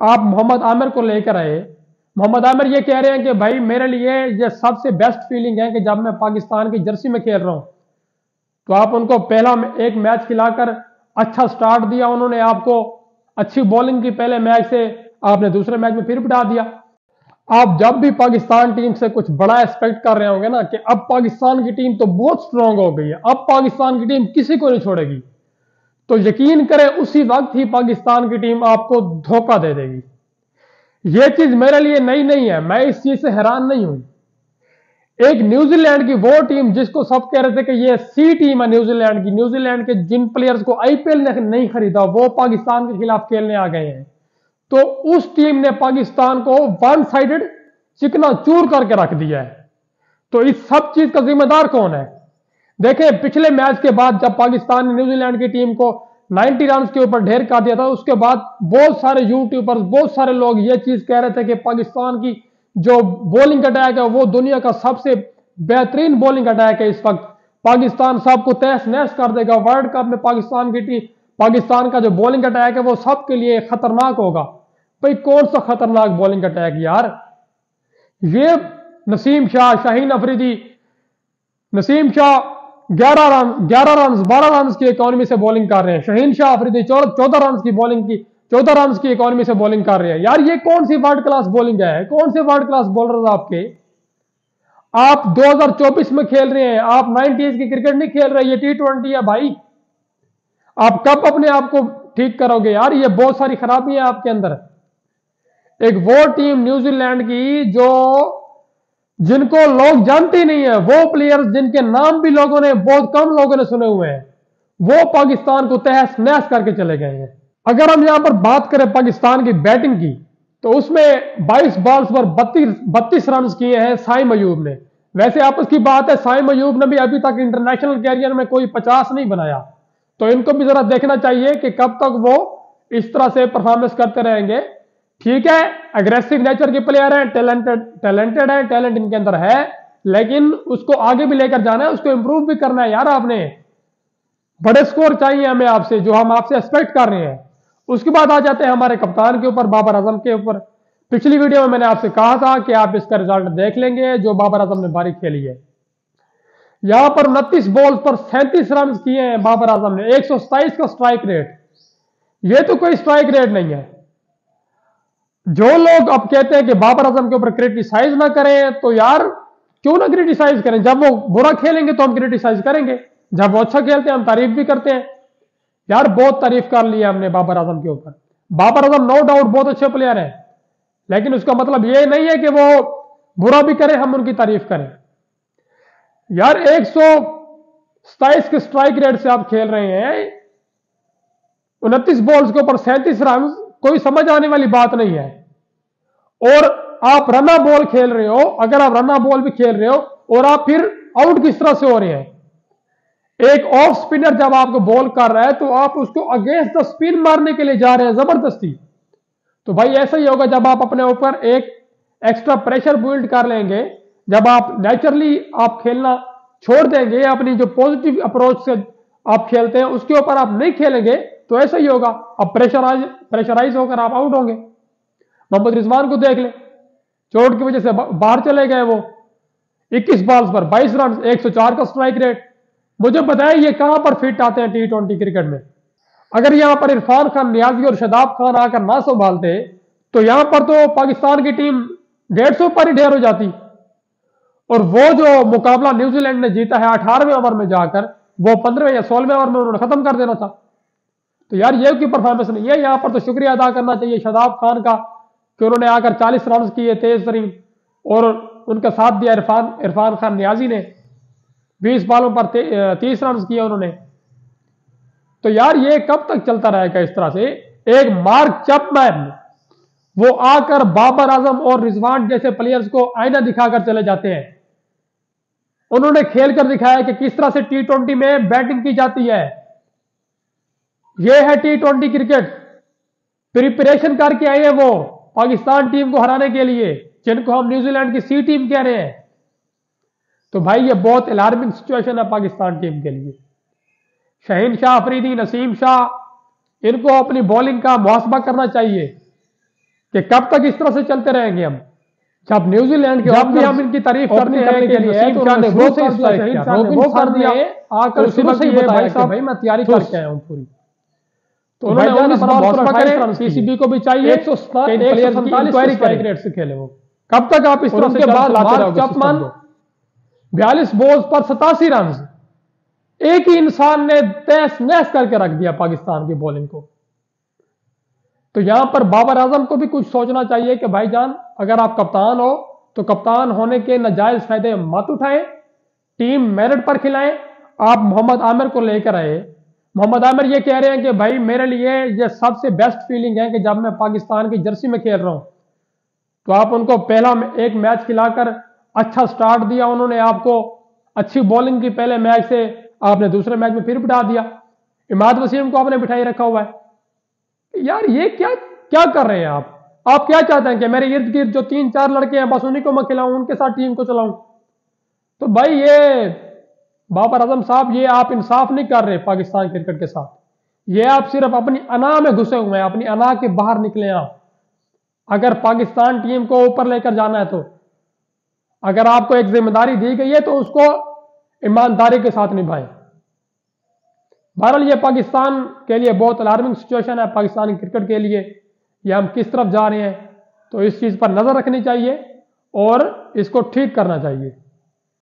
آپ محمد عامر کو لے کر آئے۔ محمد عامر یہ کہہ رہے ہیں کہ بھائی میرے لیے یہ سب سے بیسٹ فیلنگ ہے کہ جب میں پاکستان کی جرسی میں کھیل رہا ہوں۔ تو آپ ان کو پہلا ایک میچ کھلا کر اچھا سٹارٹ دیا انہوں نے آپ کو۔ اچھی بولنگ کی پہلے میچ سے آپ نے دوسرے میچ میں پھر بٹھا دیا۔ آپ جب بھی پاکستان ٹیم سے کچھ بڑا ایکسپیکٹ کر رہے ہوں گے نا کہ اب پاکستان کی ٹیم تو بہت سٹرونگ ہو گئی ہے۔ اب پاکستان کی ٹیم کسی کو نہیں چھوڑے گی۔ تو یقین کرے اسی وقت ہی پاکستان کی ٹیم آپ کو دھوکہ دے دے گی۔ یہ چیز میرے لیے نئی نہیں ہے، میں اس چیز سے حیران نہیں ہوں۔ ایک نیوزی لینڈ کی وہ ٹیم جس کو سب کہہ رہے تھے کہ یہ سی ٹیم ہے نیوزی لینڈ کی، نیوزی لینڈ کے جن پلیئرز کو آئی پی ایل نے نہیں خریدا، وہ پاکستان کے خلاف کھیلنے آ گئے ہیں۔ تو اس ٹیم نے پاکستان کو ون سائڈڈ چکنا چور کر کے رکھ دیا ہے۔ تو اس سب چیز کا ذمہ دار کون ہے؟ دیکھیں، پچھلے میچ کے بعد جب پاکستان نے نیوزی لینڈ کی ٹیم کو نائنٹی رنز کے اوپر ڈھیر کر دیا تھا، اس کے بعد بہت سارے یوٹیوبرز، بہت سارے لوگ یہ چیز کہہ رہے تھے کہ پاکستان کی جو بولنگ اٹیک ہے، وہ دنیا کا سب سے بہترین بولنگ اٹیک ہے اس وقت۔ پاکستان سب کو تیس نیس کر دے گا۔ ورلڈ کپ میں پاکستان کی ٹیم، پاکستان کا جو بولنگ اٹیک ہے، وہ سب کے لیے خطرناک ہوگا۔ بھائی، کون سا خطرناک بولنگ اٹیک یار؟ یہ نسیم شاہ، شاہین افریدی۔ نسیم شاہ گیارہ رن گیارہ رنز، بارہ رنز کی اکانومی سے بولنگ کر رہے ہیں۔ شہین شاہ افریدی چودہ رنز کی بولنگ کی، چودہ رنز کی اکانومی سے بولنگ کر رہے ہیں۔ یار، یہ کون سی ورلڈ کلاس بولنگ ہے؟ کون سے ورلڈ کلاس بولر آپ کے؟ آپ دو ہزار چوبیس میں کھیل رہے ہیں، آپ نائنٹیز کی کرکٹ نہیں کھیل رہے، یہ ٹی ٹوینٹی ہے بھائی۔ آپ کب اپنے آپ کو ٹھیک کرو گے؟ یار، یہ بہت ساری خرابی آپ کے اندر۔ ایک وہ ٹیم نیوزی لینڈ کی جو جن کو لوگ جانتے نہیں ہیں، وہ پلیئر جن کے نام بھی لوگوں نے، بہت کم لوگوں نے سنے ہوئے ہیں۔ وہ پاکستان کو تحس نحس کر کے چلے گئے ہیں۔ اگر ہم یہاں پر بات کریں پاکستان کی بیٹنگ کی، تو اس میں بائیس بالز پر بتیس بتیس رنز کیے ہیں سائی میوب نے۔ ویسے آپس کی بات ہے سائی میوب نے بھی ابھی تک انٹرنیشنل کیریئر میں کوئی پچاس نہیں بنایا۔ تو ان کو بھی ذرا دیکھنا چاہیے کہ کب تک وہ اس طرح سے پرفارمنس کرتے رہیں گے۔ ٹھیک ہے اگریسو نیچر کے پلیئر ہیں ٹیلنٹڈ ٹیلنٹڈ ہیں ٹیلنٹ ان کے اندر ہے، لیکن اس کو آگے بھی لے کر جانا ہے، اس کو امپروو بھی کرنا ہے۔ یار آپ نے بڑے سکور چاہیے ہمیں آپ سے، جو ہم آپ سے ایکسپیکٹ کر رہے ہیں۔ اس کے بعد آ جاتے ہیں ہمارے کپتان کے اوپر، بابر اعظم کے اوپر۔ پچھلی ویڈیو میں میں نے آپ سے کہا تھا کہ آپ اس کا ریزلٹ دیکھ لیں گے، جو بابر اعظم نے باری کھیلی ہے۔ یہاں پر انتیس بال پر سینتیس رن کیے ہیں بابر اعظم نے، ایک سو ستائیس کا سٹرائک ریٹ یہ تو کوئی سٹرائک ریٹ نہیں ہے۔ جو لوگ اب کہتے ہیں کہ بابر اعظم کے اوپر کریٹیسائز نہ کریں، تو یار کیوں نہ کریٹیسائز کریں؟ جب وہ برا کھیلیں گے تو ہم کریٹیسائز کریں گے۔ جب وہ اچھا کھیلتے ہیں، ہم تعریف بھی کرتے ہیں۔ یار بہت تعریف کر لی ہے ہم نے بابر اعظم کے اوپر۔ بابر اعظم نو ڈاؤٹ بہت اچھے پلیئر ہیں۔ لیکن اس کا مطلب یہ نہیں ہے کہ وہ برا بھی کریں، ہم ان کی تعریف کریں۔ یار ایک سو ستائیس کے سٹرائک ریٹ سے آپ کھیل رہے ہیں۔ انتیس بالز کے اوپر سینتیس رنز کوئی سمجھ آنے والی بات نہیں ہے۔ اور آپ رنا بال کھیل رہے ہو، اگر آپ رنا بال بھی کھیل رہے ہو اور آپ پھر آؤٹ کس طرح سے ہو رہے ہیں؟ ایک آف سپنر جب آپ کو بال کر رہا ہے تو آپ اس کو اگینسٹ دا سپن مارنے کے لیے جا رہے ہیں، زبردستی۔ تو بھائی ایسا ہی ہوگا جب آپ اپنے اوپر ایک ایکسٹرا پریشر بلڈ کر لیں گے، جب آپ نیچرلی آپ کھیلنا چھوڑ دیں گے، اپنی جو پوزیٹو اپروچ سے آپ کھیلتے ہیں، اس کے اوپر آپ نہیں کھیلیں گے تو ایسا ہی ہوگا۔ اب پریشرائز پریشرائز ہو کر آپ آؤٹ ہوں گے۔ محمد رضوان کو دیکھ لیں۔ چوٹ کی وجہ سے باہر چلے گئے وہ۔ اکیس بالز پر بائیس رن ایک سو چار کا سٹرائک ریٹ مجھے بتائیں یہ کہاں پر فٹ آتے ہیں ٹی ٹوینٹی کرکٹ میں؟ اگر یہاں پر عرفان خان، نیازی اور شداب خان آ کر نہ سنبھالتے، تو یہاں پر تو پاکستان کی ٹیم ڈیڑھ سو پر ہی ڈھیر ہو جاتی۔ اور وہ جو مقابلہ نیوزی لینڈ نے جیتا ہے اٹھارہویں اوور میں جا کر، وہ پندرہویں یا سولہویں اوور میں انہوں نے ختم کر دینا تھا۔ تو یار یہ کوئی پرفارمنس نہیں؟ ہے یہاں پر تو شکریہ ادا کرنا چاہیے شداب خان کا کہ انہوں نے آ کر چالیس رنز کیے، تیز ترین، اور ان کا ساتھ دیا عرفان عرفان خان نیازی نے۔ بیس بالوں پر تیس رنز کیے انہوں نے۔ تو یار یہ کب تک چلتا رہے گا اس طرح سے؟ ایک مارک چپ مین، وہ آ کر بابر اعظم اور رضوان جیسے پلیئرز کو آئینہ دکھا کر چلے جاتے ہیں۔ انہوں نے کھیل کر دکھایا کہ کس طرح سے ٹی ٹوینٹی میں بیٹنگ کی جاتی ہے۔ یہ ہے ٹی ٹوینٹی کرکٹ پریپریشن کر کے آئے ہیں وہ پاکستان ٹیم کو ہرانے کے لیے جن کو ہم نیوزی لینڈ کی سی ٹیم کہہ رہے ہیں۔ تو بھائی یہ بہت الارمنگ سچویشن ہے پاکستان ٹیم کے لیے۔ شہین شاہ افریدی نسیم شاہ ان کو اپنی بولنگ کا محاسبہ کرنا چاہیے کہ کب تک اس طرح سے چلتے رہیں گے ہم۔ جب نیوزی لینڈ کے جب بھی ہم ان کی تعریف کرتے ہیں کہ نسیم شاہ نے وہ وہ کر دیا آ کر اسی وقت یہ بھائی صاحب بھائی میں تیاری کر کے آیا ہوں پوری۔ تو پی سی بی کو بھی چاہیے ایک سو سنتالیس ریٹ سے کھیلے وہ۔ کب تک آپ اس طرح سے بعد بیالیس بولز پر ستاسی رنز ایک ہی انسان نے تیس نیس کر کے رکھ دیا پاکستان کی بولنگ کو۔ تو یہاں پر بابر اعظم کو بھی کچھ سوچنا چاہیے کہ بھائی جان اگر آپ کپتان ہو تو کپتان ہونے کے ناجائز فائدے مت اٹھائیں۔ ٹیم میرٹ پر کھلائیں۔ آپ محمد عامر کو لے کر آئے۔ محمد عامر یہ کہہ رہے ہیں کہ بھائی میرے لیے یہ سب سے بیسٹ فیلنگ ہے کہ جب میں پاکستان کی جرسی میں کھیل رہا ہوں۔ تو آپ ان کو پہلا ایک میچ کھلا کر اچھا سٹارٹ دیا انہوں نے آپ کو۔ اچھی بولنگ کی پہلے میچ سے آپ نے دوسرے میچ میں پھر بٹھا دیا۔ اماد وسیم کو آپ نے بٹھائی رکھا ہوا ہے۔ یار یہ کیا کیا کر رہے ہیں آپ؟ آپ کیا چاہتے ہیں کہ میرے ارد گرد جو تین چار لڑکے ہیں، بس انہیں کو میں کھلاؤں، ان کے ساتھ ٹیم کو چلاؤں؟ تو بھائی یہ بابر اعظم صاحب، یہ آپ انصاف نہیں کر رہے پاکستان کرکٹ کے ساتھ۔ یہ آپ صرف اپنی انا میں گھسے ہوئے ہیں، اپنی انا کے باہر نکلے آپ۔ اگر پاکستان ٹیم کو اوپر لے کر جانا ہے تو، اگر آپ کو ایک ذمہ داری دی گئی ہے تو اس کو ایمانداری کے ساتھ نبھائیں۔ بہرحال یہ پاکستان کے لیے بہت الارمنگ سچویشن ہے، پاکستانی کرکٹ کے لیے۔ یہ ہم کس طرف جا رہے ہیں تو اس چیز پر نظر رکھنی چاہیے اور اس کو ٹھیک کرنا چاہیے۔